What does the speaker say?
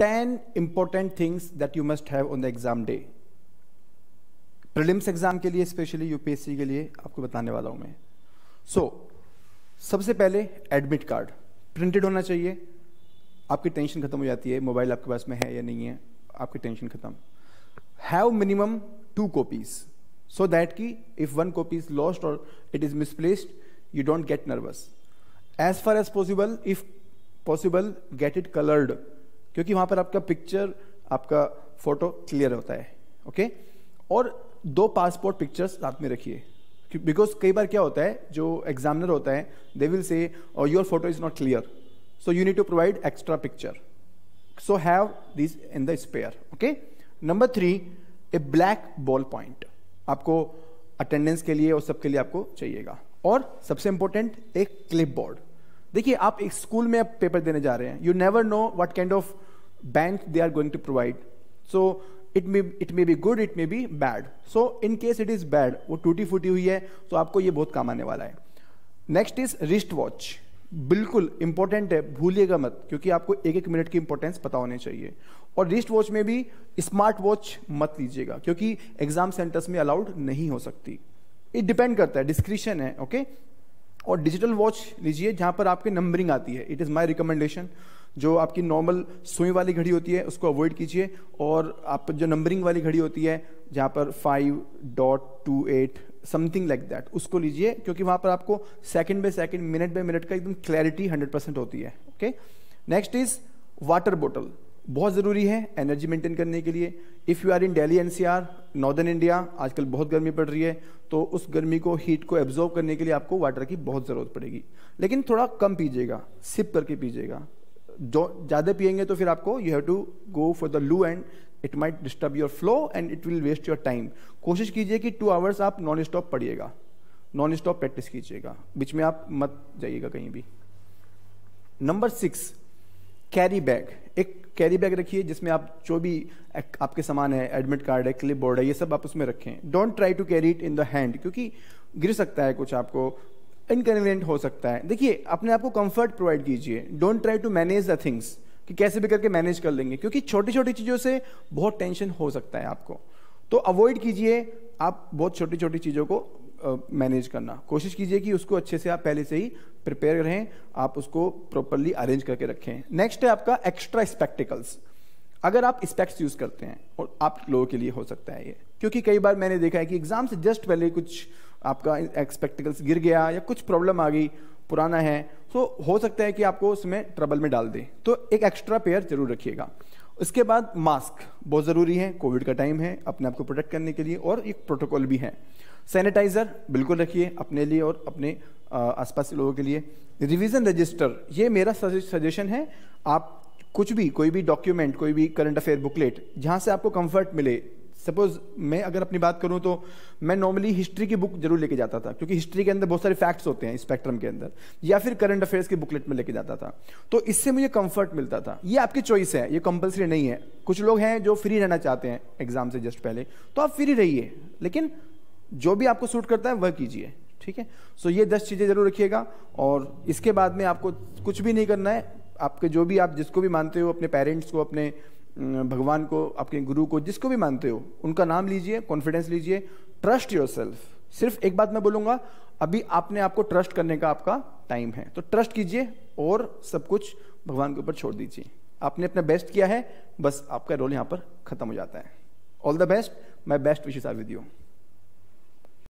10 important things that you must have on the exam day. Prelims exam के लिए specially UPSC के लिए आपको बताने वाला हूँ मैं। सो so, सबसे पहले एडमिट कार्ड प्रिंटेड होना चाहिए। आपकी टेंशन खत्म हो जाती है। मोबाइल आपके पास में है या नहीं है आपकी टेंशन खत्म। Have minimum two copies so that की if one copy is lost और it is misplaced you don't get nervous as far as possible if possible get it coloured क्योंकि वहाँ पर आपका पिक्चर आपका फ़ोटो क्लियर होता है ओके और दो पासपोर्ट पिक्चर्स साथ में रखिए। बिकॉज़ कई बार क्या होता है, जो एग्जामिनर होता है they will say your photo is not clear so you need to provide extra picture so have this in the spare okay number three a black ball point आपको अटेंडेंस के लिए और सबके लिए आपको चाहिएगा। और सबसे इंपॉर्टेंट एक क्लिप बोर्ड देखिए, आप एक स्कूल में आप पेपर देने जा रहे हैं। You never know what kind of bank they are going to provide so it may it may be good it may be bad so in case it is bad वो टूटी फूटी हुई है तो आपको ये बहुत काम आने वाला है। नेक्स्ट इज़ रिस्ट वॉच बिल्कुल इंपॉर्टेंट है, भूलिएगा मत, क्योंकि आपको एक एक मिनट की इंपॉर्टेंस पता होनी चाहिए। और रिस्ट वॉच में भी स्मार्ट वॉच मत लीजिएगा, क्योंकि एग्ज़ाम सेंटर्स में अलाउड नहीं हो सकती। इट डिपेंड करता है डिस्क्रिप्शन है ओके okay? और डिजिटल वॉच लीजिए जहाँ पर आपकी नंबरिंग आती है। इट इज़ माई रिकमेंडेशन जो आपकी नॉर्मल सुई वाली घड़ी होती है, उसको अवॉइड कीजिए। और आप जो नंबरिंग वाली घड़ी होती है, जहाँ पर five dot two eight something like that उसको लीजिए। क्योंकि वहाँ पर आपको second by second minute by minute का एकदम क्लैरिटी हंड्रेड परसेंट होती है। Okay next is water bottle बहुत ज़रूरी है एनर्जी मेंटेन करने के लिए। If you are in Delhi NCR northern India आजकल बहुत गर्मी पड़ रही है तो उस गर्मी को हीट को एब्जॉर्व करने के लिए आपको वाटर की बहुत ज़रूरत पड़ेगी। लेकिन थोड़ा कम पीजिएगा सिप करके पीजिएगा। जो ज़्यादा पियेंगे तो फिर आपको you have to go for the loo and it might disturb your flow and it will waste your time कोशिश कीजिए कि टू आवर्स आप नॉन स्टॉप पढ़िएगा नॉन स्टॉप प्रैक्टिस कीजिएगा। बीच में आप मत जाइएगा कहीं भी। नंबर सिक्स कैरी बैग एक कैरी बैग रखिए, जिसमें आप जो भी आपके सामान है एडमिट कार्ड है क्लिप बोर्ड है, ये सब आप उसमें रखें। Don't try to carry it in the hand क्योंकि गिर सकता है कुछ आपको इनकन्वीनियंट हो सकता है। देखिए, अपने आप को कंफर्ट प्रोवाइड कीजिए। Don't try to manage the things कि कैसे भी करके मैनेज कर लेंगे, क्योंकि छोटी छोटी चीज़ों से बहुत टेंशन हो सकता है आपको। तो अवॉइड कीजिए, आप बहुत छोटी छोटी चीज़ों को मैनेज करना। कोशिश कीजिए कि उसको अच्छे से आप पहले से ही प्रिपेयर रहें, आप उसको प्रॉपरली अरेंज करके रखें। नेक्स्ट है आपका एक्स्ट्रा स्पेक्टिकल्स अगर आप स्पेक्ट्स यूज़ करते हैं, और आप लोगों के लिए हो सकता है ये। क्योंकि कई बार मैंने देखा है कि एग्ज़ाम से जस्ट पहले कुछ आपका एक्सपेक्टिकल्स गिर गया, या कुछ प्रॉब्लम आ गई, पुराना है तो हो सकता है कि आपको उसमें ट्रबल में डाल दे। तो एक एक्स्ट्रा पेयर ज़रूर रखिएगा। उसके बाद मास्क बहुत ज़रूरी है, कोविड का टाइम है, अपने आप को प्रोटेक्ट करने के लिए और एक प्रोटोकॉल भी है। सैनिटाइजर बिल्कुल रखिए अपने लिए और अपने आसपास के लोगों के लिए। रिवीजन रजिस्टर ये मेरा सजेशन है। आप कुछ भी, कोई भी डॉक्यूमेंट कोई भी करंट अफेयर बुकलेट जहाँ से आपको कंफर्ट मिले सपोज़ मैं अगर अपनी बात करूँ तो मैं नॉर्मली हिस्ट्री की बुक ज़रूर लेके जाता था, क्योंकि हिस्ट्री के अंदर बहुत सारे फैक्ट्स होते हैं स्पेक्ट्रम के अंदर, या फिर करंट अफेयर्स की बुकलेट में लेके जाता था। तो इससे मुझे कंफर्ट मिलता था। ये आपकी चॉइस है, ये कंपलसरी नहीं है। कुछ लोग हैं जो फ्री रहना चाहते हैं एग्ज़ाम से जस्ट पहले तो आप फ्री रहिए। लेकिन जो भी आपको सूट करता है, वह कीजिए, ठीक है? सो ये दस चीज़ें ज़रूर रखिएगा, और इसके बाद में आपको कुछ भी नहीं करना है। आपके जो भी आप जिसको भी मानते हो, अपने पेरेंट्स को, अपने भगवान को, आपके गुरु को, जिसको भी मानते हो, उनका नाम लीजिए कॉन्फिडेंस लीजिए ट्रस्ट योर सिर्फ़ एक बात मैं बोलूँगा, अभी आपने आपको ट्रस्ट करने का आपका टाइम है। तो ट्रस्ट कीजिए और सब कुछ भगवान के ऊपर छोड़ दीजिए। आपने अपना बेस्ट किया है, बस आपका रोल यहाँ पर खत्म हो जाता है। All the best my best wishes are with you